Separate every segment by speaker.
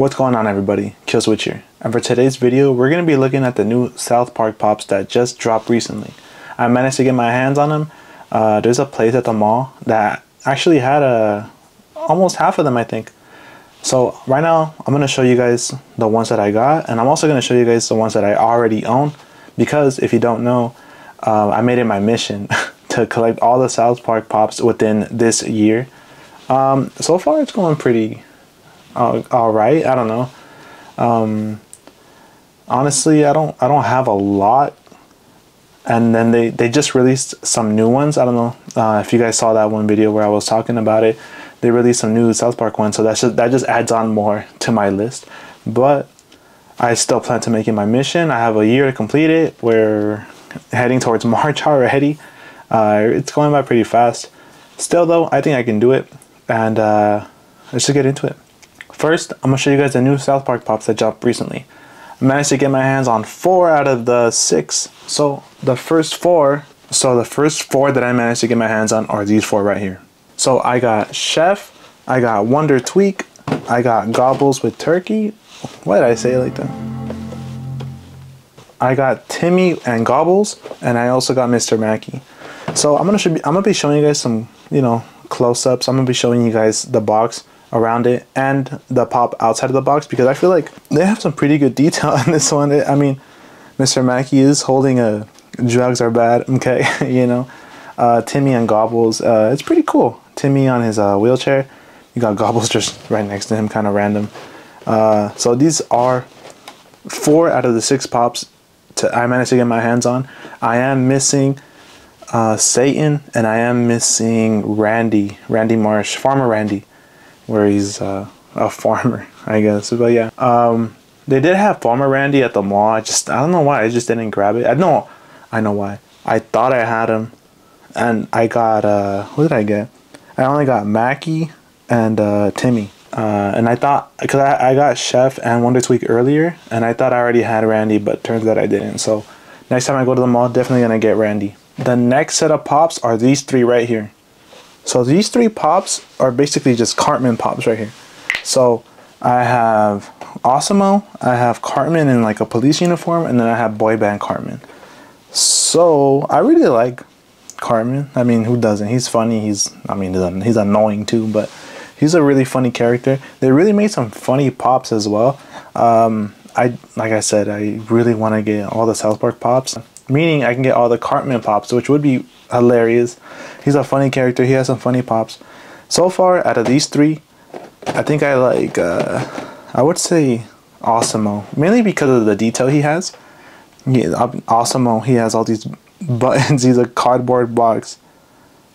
Speaker 1: What's going on everybody? Killswitch here. And for today's video, we're going to be looking at the new South Park Pops that just dropped recently. I managed to get my hands on them. Uh, there's a place at the mall that actually had a, almost half of them I think. So right now, I'm going to show you guys the ones that I got. And I'm also going to show you guys the ones that I already own. Because if you don't know, uh, I made it my mission to collect all the South Park Pops within this year. Um, so far, it's going pretty uh, all right. I don't know. Um, honestly, I don't I don't have a lot. And then they they just released some new ones. I don't know uh, if you guys saw that one video where I was talking about it. They released some new South Park ones, so that's just, that just adds on more to my list. But I still plan to make it my mission. I have a year to complete it. We're heading towards March already. Uh, it's going by pretty fast. Still though, I think I can do it. And uh, let's just get into it. First, I'm to show you guys the new South Park Pops that dropped recently. I managed to get my hands on four out of the six. So the first four, so the first four that I managed to get my hands on are these four right here. So I got Chef, I got Wonder Tweek, I got Gobbles with Turkey. Why did I say like that? I got Timmy and Gobbles, and I also got Mr. Mackey. So I'm gonna I'm gonna be showing you guys some you know close-ups. I'm gonna be showing you guys the box around it and the pop outside of the box because I feel like they have some pretty good detail in this one. I mean, Mr. Mackey is holding a drugs are bad, okay, you know. Uh, Timmy and Gobbles, uh, it's pretty cool. Timmy on his uh, wheelchair, you got Gobbles just right next to him, kind of random. Uh, so these are four out of the six pops to, I managed to get my hands on. I am missing uh, Satan and I am missing Randy, Randy Marsh, Farmer Randy where he's uh, a farmer, I guess. But yeah, um, they did have Farmer Randy at the mall. I just I don't know why I just didn't grab it. I know, I know why. I thought I had him, and I got uh, what did I get? I only got Mackey and uh, Timmy. Uh, and I thought, because I, I got Chef and Wonder Tweek earlier, and I thought I already had Randy, but turns out I didn't. So next time I go to the mall, definitely gonna get Randy. The next set of pops are these three right here. So these three pops are basically just Cartman pops right here. So I have AWESOM-O, I have Cartman in like a police uniform, and then I have boy band Cartman. So I really like Cartman. I mean, who doesn't? He's funny. He's I mean, he's annoying too, but he's a really funny character. They really made some funny pops as well. Um, I like I said, I really want to get all the South Park pops, meaning I can get all the Cartman pops, which would be hilarious. He's a funny character. He has some funny pops. So far, out of these three, I think I like. Uh, I would say AWESOM-O, mainly because of the detail he has. He, AWESOM-O, he has all these buttons. He's a cardboard box.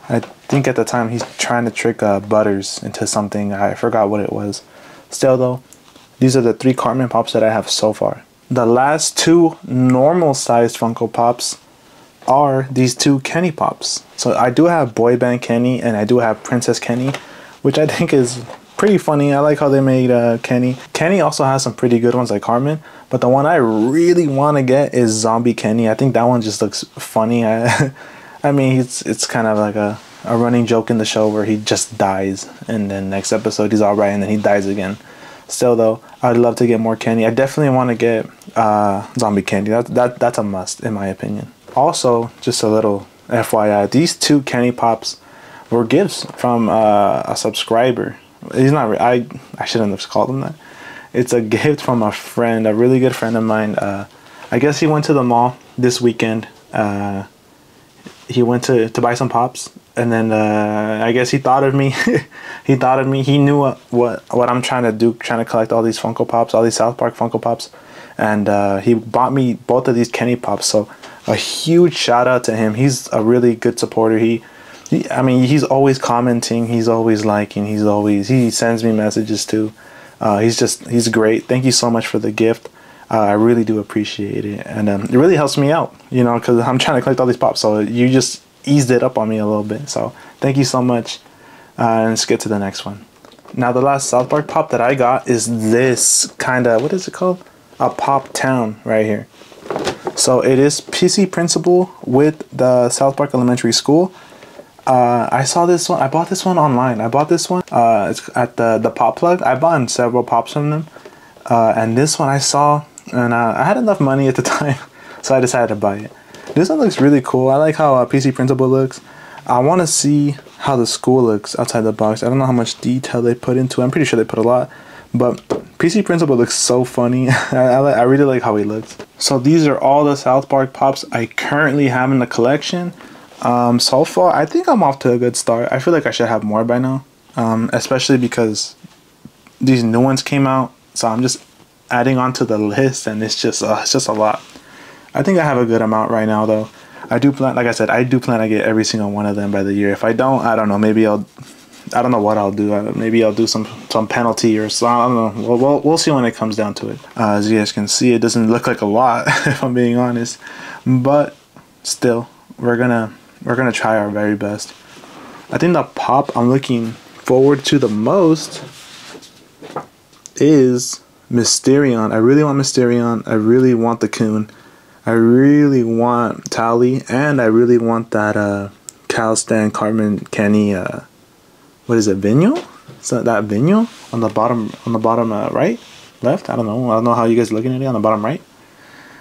Speaker 1: I think at the time he's trying to trick uh, Butters into something. I forgot what it was. Still though, these are the three Cartman Pops that I have so far. The last two normal sized Funko Pops are these two Kenny Pops. So I do have Boy Band Kenny and I do have Princess Kenny, which I think is pretty funny. I like how they made uh, Kenny. Kenny also has some pretty good ones like Cartman, but the one I really want to get is Zombie Kenny. I think that one just looks funny. I, I mean, it's it's kind of like a, a running joke in the show where he just dies and then next episode he's alright and then he dies again. Still though, I'd love to get more Kenny. I definitely want to get uh, Zombie Kenny. That, that, that's a must in my opinion. Also, just a little FYI, these two Kenny Pops were gifts from uh, a subscriber. He's not. I I shouldn't have called him that. It's a gift from a friend, a really good friend of mine. Uh, I guess he went to the mall this weekend. Uh, he went to, to buy some pops, and then uh, I guess he thought of me. he thought of me. He knew what, what what I'm trying to do, trying to collect all these Funko Pops, all these South Park Funko Pops, and uh, he bought me both of these Kenny Pops. So a huge shout out to him. He's a really good supporter. He, he, I mean, he's always commenting. He's always liking. He's always he sends me messages too. Uh, he's just he's great. Thank you so much for the gift. Uh, I really do appreciate it, and um, it really helps me out. You know, because I'm trying to collect all these pops. So you just eased it up on me a little bit. So thank you so much. Uh, let's get to the next one. Now the last South Park pop that I got is this kind of what is it called? A pop town right here. So it is PC Principal with the South Park Elementary School. Uh, I saw this one. I bought this one online. I bought this one. Uh, it's at the the pop plug. I bought several pops from them, Uh, and this one I saw, and uh, I had enough money at the time, so I decided to buy it. This one looks really cool. I like how uh, PC Principal looks. I want to see how the school looks outside the box. I don't know how much detail they put into it. I'm pretty sure they put a lot. But PC Principal looks so funny. I, I, I really like how he looks. So these are all the South Park Pops I currently have in the collection. Um, so far, I think I'm off to a good start. I feel like I should have more by now. Um, especially because these new ones came out. So I'm just adding on to the list and it's just, uh, it's just a lot. I think I have a good amount right now though. I do plan, like I said, I do plan to get every single one of them by the year. If I don't, I don't know. Maybe I'll, I don't know what I'll do. Maybe I'll do some some penalty or so. I don't know. We'll, we'll, we'll see when it comes down to it. Uh, as you guys can see, it doesn't look like a lot, if I'm being honest. But still, we're gonna we're gonna try our very best. I think the pop I'm looking forward to the most is Mysterion. I really want Mysterion. I really want the Coon. I really want Towelie, and I really want that uh, Kyle Stan Cartman Kenny. Uh, what is it, Vino? So that Vino on the bottom, on the bottom uh, right, left. I don't know. I don't know how you guys are looking at it on the bottom right.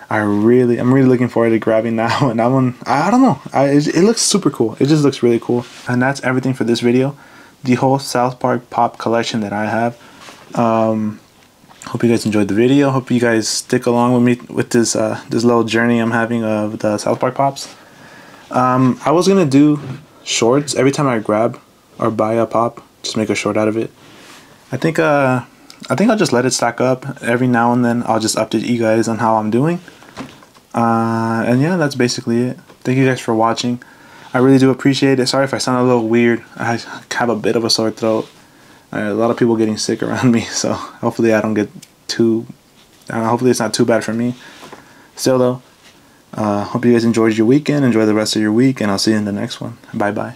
Speaker 1: I really, I'm really looking forward to grabbing that one. That one, I, I don't know. I, it, it looks super cool. It just looks really cool. And that's everything for this video. The whole South Park pop collection that I have. Um, hope you guys enjoyed the video. Hope you guys stick along with me with this uh, this little journey I'm having of the South Park pops. Um, I was gonna do shorts. Every time I grab or buy a pop just make a short out of it. I think uh, I think I'll just let it stack up. Every now and then I'll just update you guys on how I'm doing. Uh, and yeah that's basically it. Thank you guys for watching. I really do appreciate it. Sorry if I sound a little weird. I have a bit of a sore throat a lot of people getting sick around me, so hopefully I don't get too. Uh, hopefully it's not too bad for me. Still though, uh, hope you guys enjoyed your weekend. Enjoy the rest of your week, and I'll see you in the next one. Bye bye.